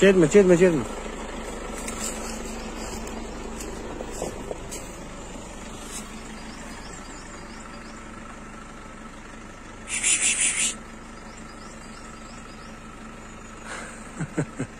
Çekme çekme çekme. Ha ha ha.